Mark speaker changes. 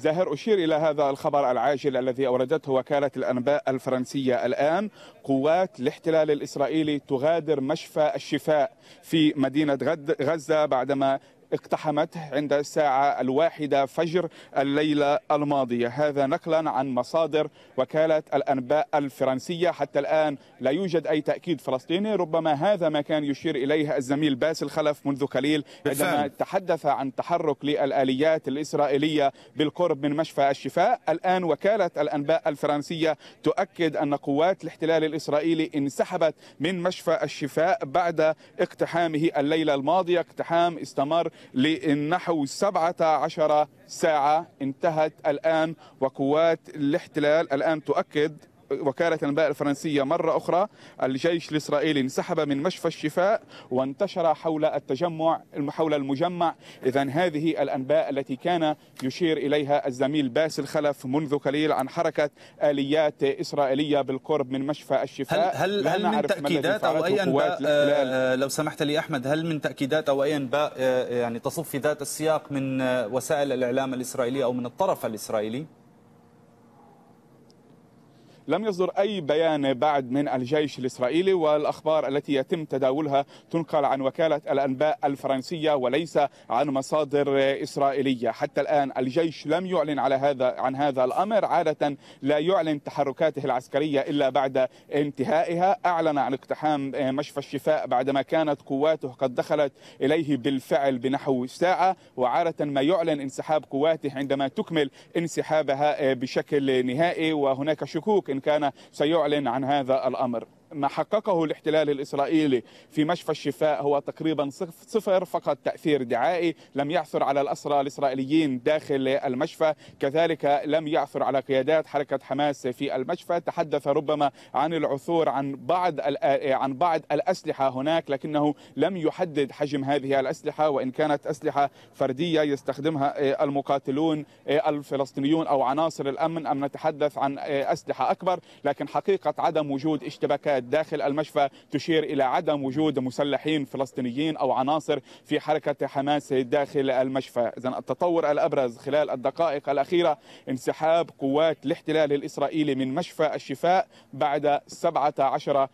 Speaker 1: زاهر أشير إلى هذا الخبر العاجل الذي أوردته وكالة الأنباء الفرنسية الآن. قوات الاحتلال الإسرائيلي تغادر مشفى الشفاء في مدينة غزة بعدما اقتحمته عند الساعة الواحدة فجر الليلة الماضية. هذا نقلا عن مصادر وكالة الأنباء الفرنسية. حتى الآن لا يوجد أي تأكيد فلسطيني ربما هذا ما كان يشير إليه الزميل باسل خلف منذ قليل عندما تحدث عن تحرك للآليات الإسرائيلية بالقرب من مشفى الشفاء. الآن وكالة الأنباء الفرنسية تؤكد أن قوات الاحتلال الإسرائيلي انسحبت من مشفى الشفاء بعد اقتحامه الليلة الماضية. اقتحام استمر لنحو 17 ساعة. انتهت الآن وقوات الاحتلال. الآن تؤكد وكالة الأنباء الفرنسية مرة أخرى الجيش الإسرائيلي انسحب من مشفى الشفاء وانتشر حول التجمع حول المجمع. إذا هذه الأنباء التي كان يشير إليها الزميل باسل خلف منذ قليل عن حركة آليات إسرائيلية بالقرب من مشفى الشفاء.
Speaker 2: هل هل, هل من تأكيدات أو أي أنباء آه لو سمحت لي أحمد هل من تأكيدات أو أي أنباء آه يعني تصف في ذات السياق من وسائل الإعلام الإسرائيلية أو من الطرف الإسرائيلي؟
Speaker 1: لم يصدر أي بيان بعد من الجيش الإسرائيلي والأخبار التي يتم تداولها تنقل عن وكالة الأنباء الفرنسية وليس عن مصادر إسرائيلية. حتى الآن الجيش لم يعلن على هذا عن هذا الأمر. عادة لا يعلن تحركاته العسكرية إلا بعد انتهائها. أعلن عن اقتحام مشفى الشفاء بعدما كانت قواته قد دخلت إليه بالفعل بنحو ساعة. وعادة ما يعلن انسحاب قواته عندما تكمل انسحابها بشكل نهائي. وهناك شكوك كان سيعلن عن هذا الأمر. ما حققه الاحتلال الإسرائيلي في مشفى الشفاء هو تقريبا صفر فقط تأثير دعائي لم يعثر على الأسرى الإسرائيليين داخل المشفى. كذلك لم يعثر على قيادات حركة حماس في المشفى. تحدث ربما عن العثور عن بعض عن بعض الأسلحة هناك لكنه لم يحدد حجم هذه الأسلحة وإن كانت أسلحة فردية يستخدمها المقاتلون الفلسطينيون أو عناصر الأمن. أم نتحدث عن أسلحة أكبر لكن حقيقة عدم وجود اشتباكات داخل المشفى تشير إلى عدم وجود مسلحين فلسطينيين أو عناصر في حركة حماس داخل المشفى. إذا التطور الأبرز خلال الدقائق الأخيرة انسحاب قوات الاحتلال الإسرائيلي من مشفى الشفاء بعد 17